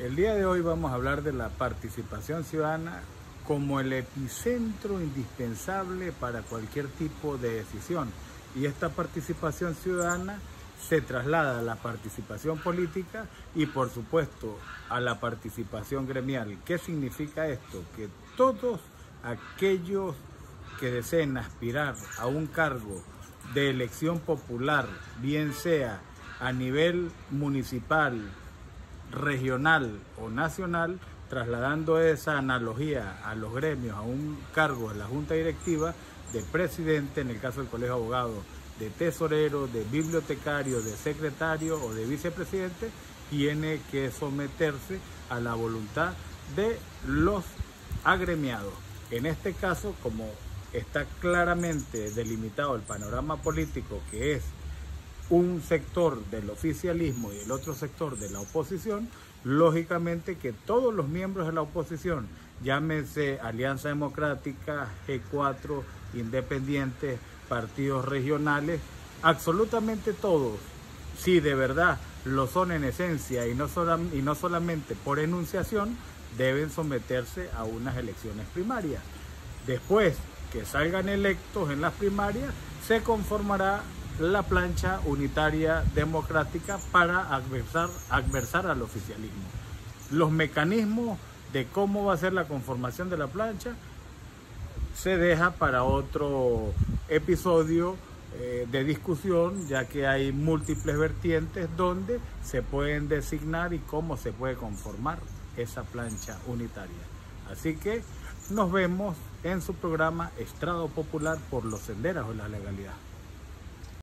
El día de hoy vamos a hablar de la participación ciudadana como el epicentro indispensable para cualquier tipo de decisión. Y esta participación ciudadana se traslada a la participación política y por supuesto a la participación gremial. ¿Qué significa esto? Que todos aquellos que deseen aspirar a un cargo de elección popular, bien sea a nivel municipal, regional o nacional, trasladando esa analogía a los gremios, a un cargo de la Junta Directiva, de presidente, en el caso del Colegio de Abogados, de tesorero, de bibliotecario, de secretario o de vicepresidente, tiene que someterse a la voluntad de los agremiados. En este caso, como está claramente delimitado el panorama político que es un sector del oficialismo y el otro sector de la oposición, lógicamente que todos los miembros de la oposición, llámese Alianza Democrática, G4, Independientes, partidos regionales, absolutamente todos, si de verdad lo son en esencia y no, y no solamente por enunciación, deben someterse a unas elecciones primarias. Después que salgan electos en las primarias, se conformará la plancha unitaria democrática para adversar, adversar al oficialismo. Los mecanismos de cómo va a ser la conformación de la plancha se deja para otro episodio eh, de discusión, ya que hay múltiples vertientes donde se pueden designar y cómo se puede conformar esa plancha unitaria. Así que nos vemos en su programa Estrado Popular por los senderos de la legalidad.